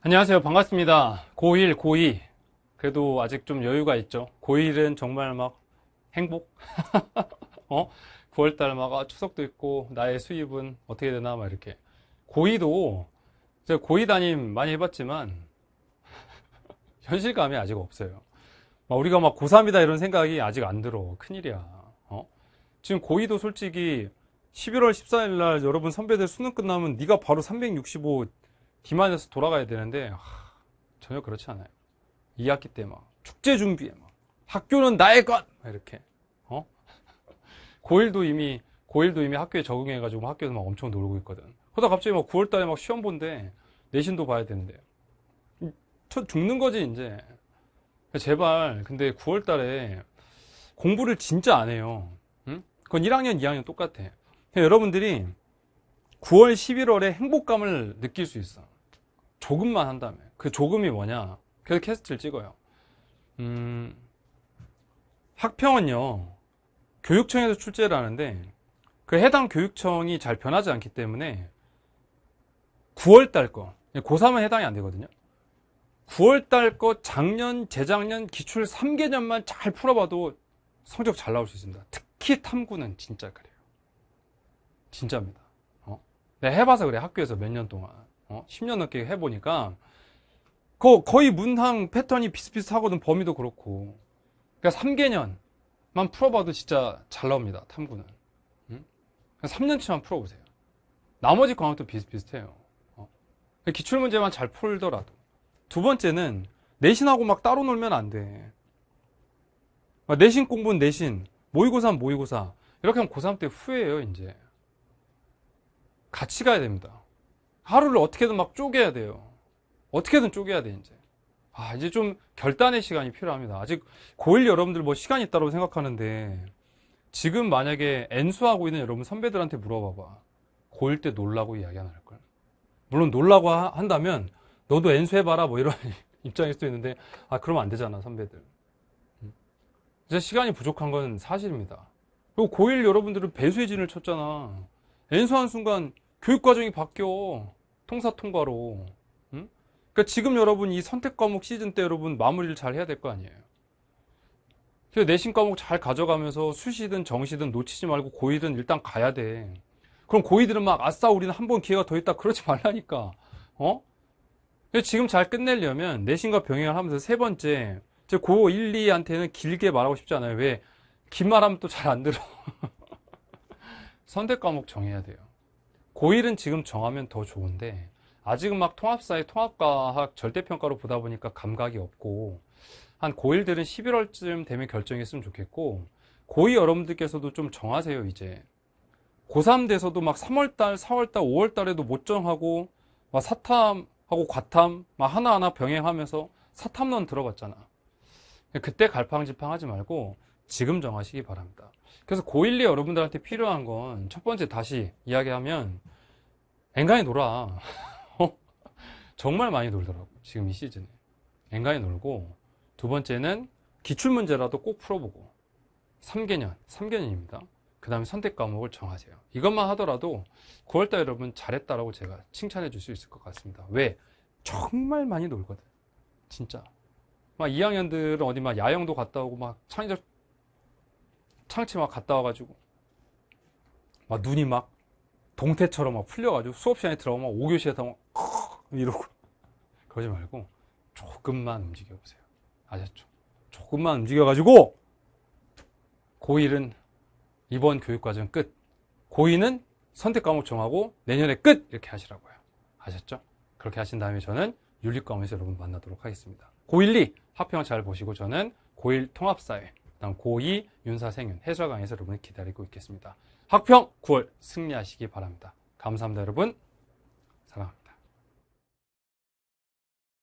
안녕하세요. 반갑습니다. 고1, 고2. 그래도 아직 좀 여유가 있죠. 고1은 정말 막 행복? 어? 9월달 막 아, 추석도 있고 나의 수입은 어떻게 되나 막 이렇게. 고2도 제가 고2 담임 많이 해봤지만 현실감이 아직 없어요. 막 우리가 막 고3이다 이런 생각이 아직 안 들어. 큰일이야. 어? 지금 고2도 솔직히 11월 14일 날 여러분 선배들 수능 끝나면 네가 바로 365 디마이너스 돌아가야 되는데 하, 전혀 그렇지 않아요. 2학기 때 막 축제 준비해 막 학교는 나의 것막 이렇게 어 고1도 이미 고1도 이미 학교에 적응해가지고 학교에서 막 엄청 놀고 있거든. 그러다 갑자기 막 9월달에 막 시험 본대 내신도 봐야 되는데 저 죽는 거지 이제 제발 근데 9월달에 공부를 진짜 안 해요. 응? 그건 1학년, 2학년 똑같아. 여러분들이 9월, 11월에 행복감을 느낄 수 있어. 조금만 한다면. 그 조금이 뭐냐? 그래서 캐스트를 찍어요. 음, 학평은요, 교육청에서 출제를 하는데, 그 해당 교육청이 잘 변하지 않기 때문에, 9월달 거, 고3은 해당이 안 되거든요. 9월달 거 작년, 재작년 기출 3개년만 잘 풀어봐도 성적 잘 나올 수 있습니다. 특히 탐구는 진짜 그래요. 진짜입니다. 내가 해봐서 그래 학교에서 몇 년 동안. 어? 10년 넘게 해보니까 거, 거의 문항 패턴이 비슷비슷하거든 범위도 그렇고. 그러니까 3개년만 풀어봐도 진짜 잘 나옵니다 탐구는. 응? 3년치만 풀어보세요. 나머지 과목도 비슷비슷해요. 어? 기출문제만 잘 풀더라도. 두 번째는 내신하고 막 따로 놀면 안돼. 내신 공부는 내신 모의고사 모의고사. 이렇게 하면 고3 때 후회해요 이제 같이 가야 됩니다. 하루를 어떻게든 막 쪼개야 돼요. 어떻게든 쪼개야 돼, 이제. 아, 이제 좀 결단의 시간이 필요합니다. 아직 고1 여러분들 뭐 시간이 있다고 생각하는데, 지금 만약에 N수하고 있는 여러분 선배들한테 물어봐봐. 고1 때 놀라고 이야기 안 할걸. 물론 놀라고 한다면, 너도 N수 해봐라, 뭐 이런 입장일 수도 있는데, 아, 그러면 안 되잖아, 선배들. 음. 이제 시간이 부족한 건 사실입니다. 그리고 고1 여러분들은 배수의 진을 쳤잖아. N수한 순간 교육과정이 바뀌어. 통사 통과로. 응? 그러니까 지금 여러분 이 선택 과목 시즌 때 여러분 마무리를 잘 해야 될 거 아니에요. 그래서 내신 과목 잘 가져가면서 수시든 정시든 놓치지 말고 고2든 일단 가야 돼. 그럼 고2들은 막 아싸 우리는 한 번 기회가 더 있다 그러지 말라니까. 어? 지금 잘 끝내려면 내신과 병행을 하면서 세 번째 고 1, 2한테는 길게 말하고 싶지 않아요. 왜? 긴 말하면 또 잘 안 들어. 선택 과목 정해야 돼요. 고1은 지금 정하면 더 좋은데 아직은 막 통합사의 통합과학 절대평가로 보다 보니까 감각이 없고 한 고1들은 11월쯤 되면 결정했으면 좋겠고 고2 여러분들께서도 좀 정하세요 이제 고3 돼서도 막 3월달, 4월달, 5월달에도 못 정하고 막 사탐하고 과탐 막 하나하나 병행하면서 사탐론 들어갔잖아 그때 갈팡질팡 하지 말고 지금 정하시기 바랍니다. 그래서 고1, 2 여러분들한테 필요한 건 첫 번째 다시 이야기하면 앵간히 놀아. 어? 정말 많이 놀더라고. 지금 이 시즌에. 앵간히 놀고 두 번째는 기출문제라도 꼭 풀어보고 3개년, 3개년입니다. 그 다음에 선택 과목을 정하세요. 이것만 하더라도 9월달 여러분 잘했다라고 제가 칭찬해 줄 수 있을 것 같습니다. 왜? 정말 많이 놀거든. 진짜. 막 2학년들은 어디 막 야영도 갔다 오고 막 창의적 창치 막 갔다 와가지고 막 눈이 막 동태처럼 막 풀려가지고 수업 시간에 들어가면 5교시에서 막 이러고 그러지 말고 조금만 움직여 보세요. 아셨죠? 조금만 움직여가지고 고1은 이번 교육과정 끝. 고2는 선택 과목 정하고 내년에 끝 이렇게 하시라고요. 아셨죠? 그렇게 하신 다음에 저는 윤리과목에서 여러분 만나도록 하겠습니다. 고1, 2 합평 잘 보시고 저는 고1 통합사회 다음 고2 윤사생윤 해설 강에서 여러분을 기다리고 있겠습니다. 학평 9월 승리하시기 바랍니다. 감사합니다 여러분.